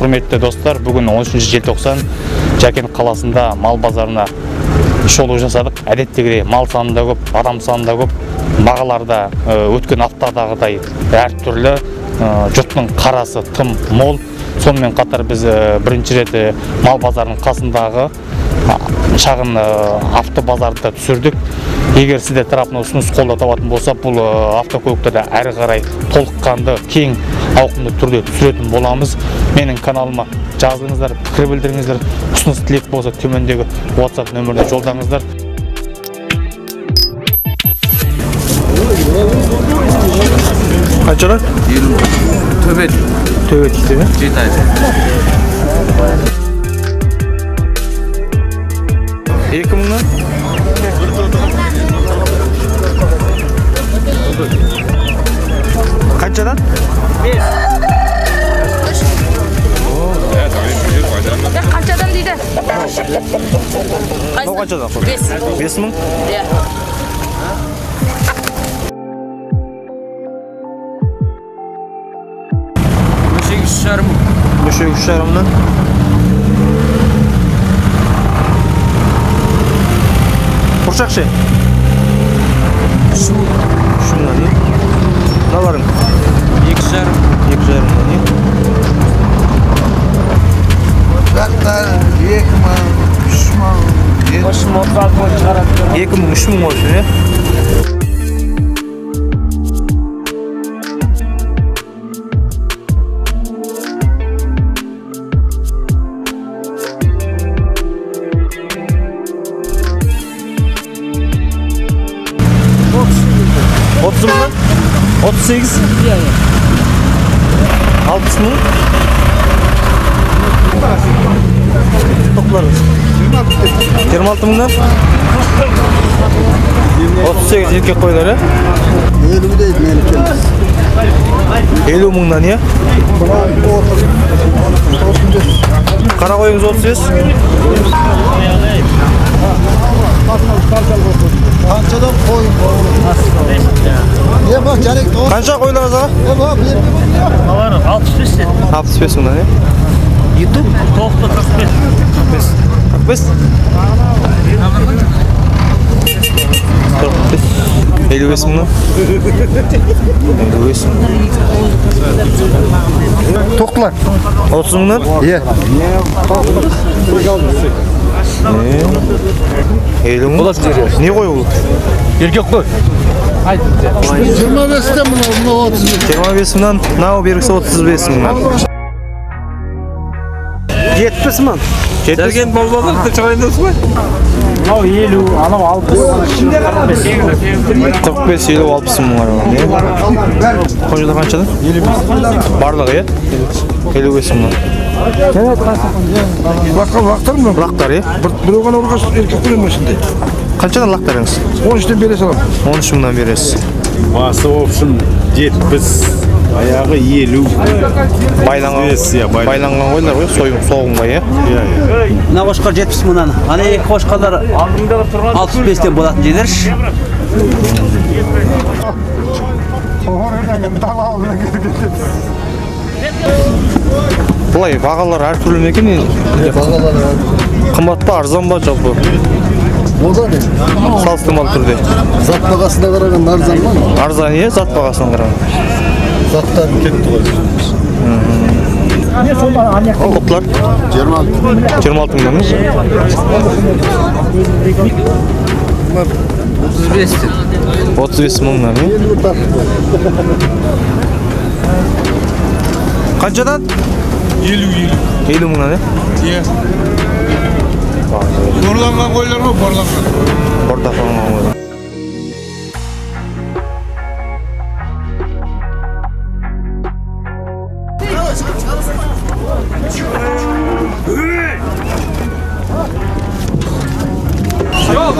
құрметті достар бүгін 13 желтоқсан жәкен қаласында мал базарына шолу жасадық. Әдеттегідей мал саны да көп адам саны да көп. Бағалар да өткен аптадағыдай әртүрлі жұрттың қарасы тым мол. Сонымен қатар біз бірінші рет мал базарының қасындағы шағын автобазарды түсірдік. Егер сіздер тарапынан ұсыныс қолдау табатын болса бұл э, автокөліктерді әрі қарай толыққанды кең ауқымды түрде түсіретін боламыз. Менің каналыма жазылыңыздар пікір білдіріңіздер. Ұсыныс тілек болса төмендегі whatsapp нөміріне жолдаңыздар. Қаншаға елу. Төбет. Төбет дейді ме? Жеті ай. Екі мыңнан? Қаншадан қаншадан дейді мынау қаншадан бес бес мың иә сегіз жүз жарым үш үш жарымнан бұршақ ше үш мыңнан не мыналарың екі жүз жарым екі жарымнан не Трактор екі мың, үш мың, жеті екі мың үш мың осы иә отыз мыңнан отыз сегіз алпыс мың тоқтыларыңыз жиырма алты мыңнан отыз сегіз еркек қойлар иә елу дейді менікі елу мыңнан иә қара қойыңыз отыз бес қаншадан қой е жарек тоғыз қанша қойларыңыз аға е? Бak берді алпыс бес. мыңнан иә ютуб қырық бес? қырық бес. елу бес мыңнан? елу бес мың тоқтылар отыз мыңнан? Е елу мың не қой бұл еркек қой жиырма бестен мынау мынау отыз бес жиырма бес мыңнан мынау беріксі отыз бес мыңнан жетпіс мың жетпіс сәрген мал базар шығайындасың ба қырық бес елу алпыс мың аралығында қойылар қаншадан елу бес барлығы иә елу бес мыңнан лаққа лақтар мынау лақтар иә біреу ғана ұрғаш еркек пен машинде қаншадан лақтарыңыз он үштен бере саламын он үш мыңнан бересіз басы в общем жетпіс аяғы елу. Байланған иә, байланған. қойлар ғой сойын соғымға иә мына қошқар жетпіс мыңнан. Ана екі қошқарлар алпыс бестен болатын жерлерші былай бағалар әртүрлі ме екен енді қымбат па арзан ба жалпы? Одан салыстырмалы түрде. Зат бағасына қарағанда арзан ба арзан иә зат бағасына қарағанда заттар. Кетті ғой. Ол алты. Жиырма алты мыңнан ба отыз бестен отыз бес мыңнан иә қаншадан елу елу елу мыңнан иә иә қорланған қойлар ма қорланған ортақанған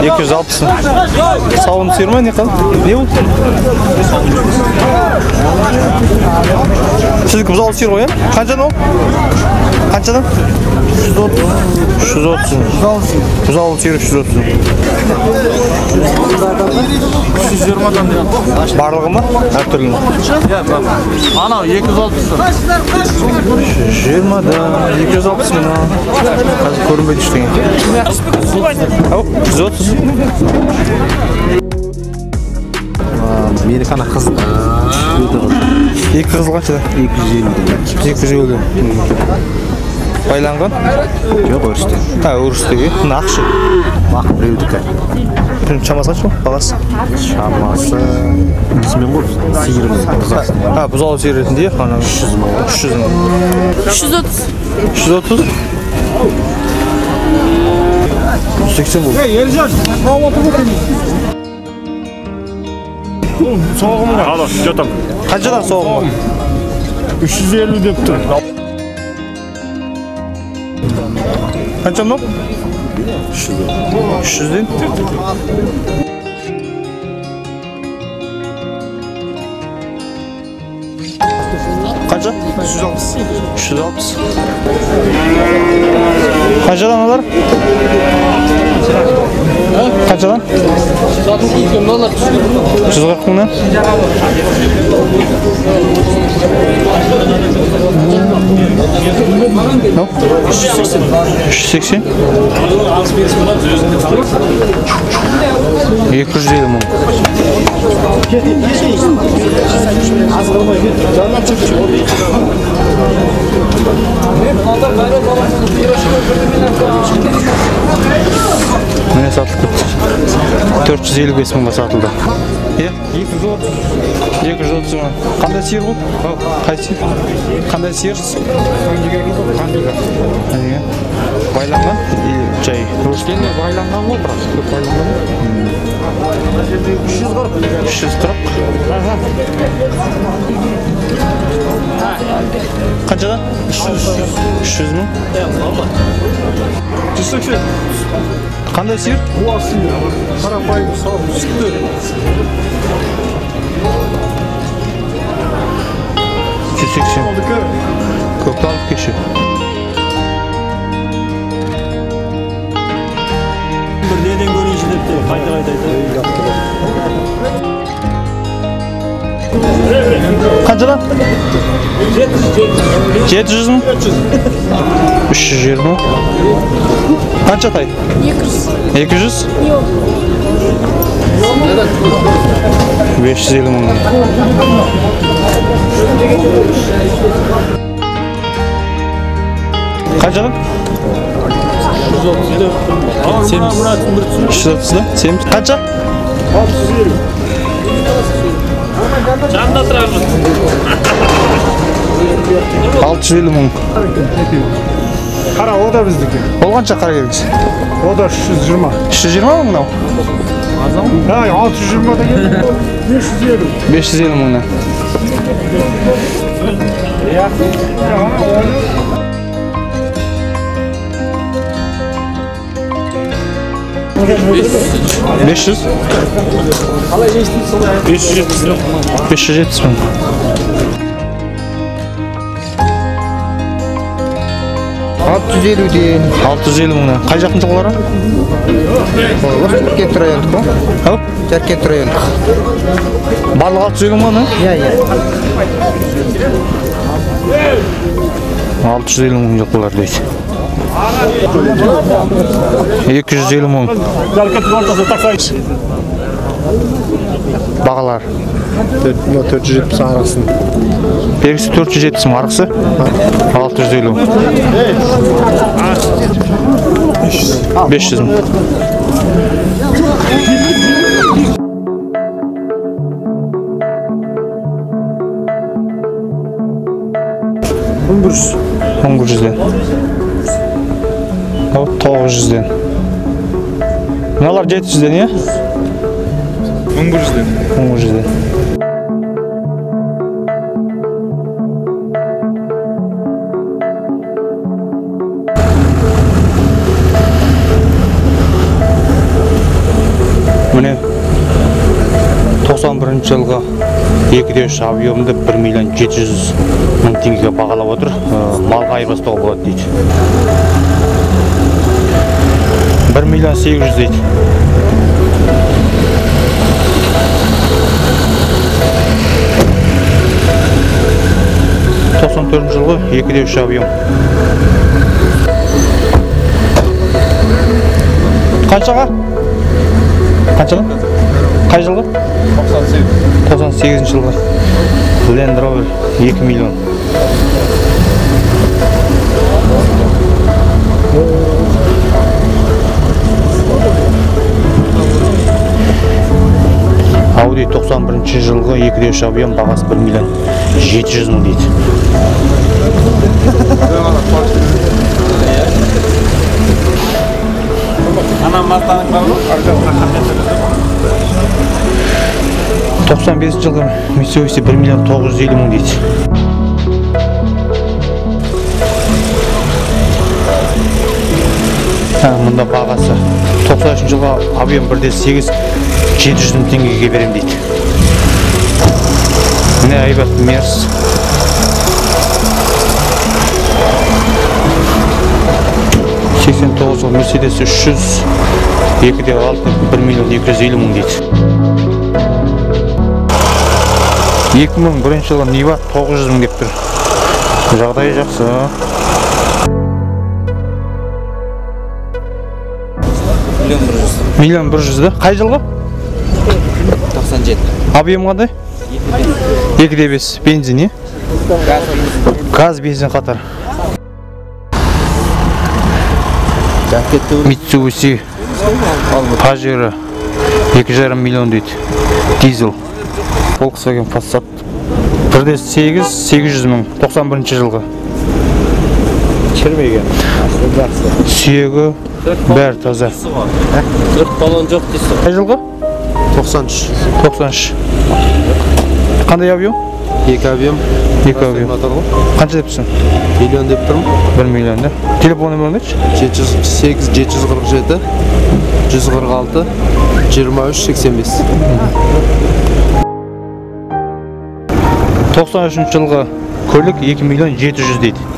Екі жүз алпыс сауын сиыр ма не не бұл сіздікі бұзаулы сиыр ғой иә қаншадан ол қаншадан жүз отыз жүз отыз жүз алпыс сиыр жүз отыз жүз жиырмадан барлығы ма әртүрлі ма анау екі жүз алпыс жиырмадан екі жүз алпыс мың қазір көрінбейді ештеңе ау жүз отыз менікі ана қыз. Екі қыз қаншада екі жүз елу екі жүз елу. Байланған? Жоқ өрісте а өрістегі мына ақшы ақ біреудікі шамасы қанша бағасы шамасы несімен ғой сиырмен а бұзаулы сиыр ретінде ана үш жүз мың. Үш жүз мың. Үш жүз отыз. Үш жүз отыз? Жүз сексен соғымға ало жетім қаншадан соғым үш жүз елу деп тұр қанша мынау үш жүзден қанша үш жүз алпыс үш жүз алпыс қаншадан алар қаншадан жүз қырық мыңнан Мынау? үш жүз сексен екі жүз елу мың міне сатылып кетті төрт жүз елу бес мыңға сатылды. Иә екі жүз отыз екі жүз отыз мың қандай сиыр бұл? Қай сиыр? Қандай сиыр. Байланған или жай өрістен байланған ғой бірақ көп байланған үш жүз қырық үш жүз қырық қаншадан үш жүз мың жүз сексен қандай сиыр қарапайым сау сүтті жүз сексен көкталып кеші қаншадан жеті жүз мың үш жүз жиырма қанша тай екі жүз екі жүз бес жүз елу мың үш жүз отыз да семіз қанша алты жүз елу мың қара о да біздікі ол қанша қара келгіш о да үш жүз жиырма үш жүз жиырма мың мынау ай алты жүз жиырма деген бес жүз елу бес жүз елу мыңнан бес жүз бес жүз жетпіс бес жүз жетпіс мың алты жүз елуден алты жүз елу мыңнан қай жақтың жылқылары осы жаркент райондық қой ау жаркент райондық барлығы алты жүз елу мың ғана иә иә алты жүз елу мың жылқылар дейді екі жүз елу мың. Бағалар. Мына төрт жүз жетпіс арасын берісі төрт жүз жетпіс мың арғысы алты жүз елу. бес жүз мың. Он бір жүз он бір жүзден ал тоғыз жүзден. Мыналар жеті жүзден иә он бір жүзден. Он бір жүзден. Міне тоқсан бірінші жылғы екі де үш объемды бір миллион жеті жүз мың теңгеге бағалап отыр. Э, малға айырбастауға болады дейді. Бір миллион сегіз жүз дейді тоқсан төртінші жылғы екі де үш объем қаншаға? Қаншаға? Қай жылғы? Тоқсан сегіз тоқсан сегізінші жылғы. Ленд ровер екі миллион. Ауди тоқсан бірінші жылғы екі де үш объем бағасы бір миллион жеті жүз мың дейді. Тоқсан бесінші жылғы митсубиси бір миллион тоғыз жүз елу мың дейді. Мұнда бағасы тоқсан үшінші жылғы объем бір де сегіз жеті жүз мың теңгеге беремін дейді. Міне айбат мерс. сексен тоғыз жылғы мерседес үш жүз екі де алты бір миллион екі жүз елу мың дейді. екі мың бірінші жылғы нива тоғыз жүз мың деп тұр. Жағдайы жақсы миллион бір жүз. Да қай жылғы? Тоқсан жеті. Объем қандай? Екі де бес. Бензин иә газ. Бензин қатар. Митсубиси пажеро екі жарым миллион дейді. Дизель. Volkswagen passat. Бір де сегіз сегіз жүз мың. Тоқсан бірінші жылғы. Сүйегі бәрі таза. Төрт баллон жоқ дейсіз қай жылғы? Тоқсан үш тоқсан үш қандай объем екі объем екі объем жатыр ғой қанша депсің? Миллион деп тұрмын. Бір миллион да? Телефон нөмірін айтшы жеті жүз сегіз жеті жүз қырық жеті жүз қырық алты жиырма үш сексен бес. Тоқсан үшінші жылғы көлік екі миллион жеті жүз дейді.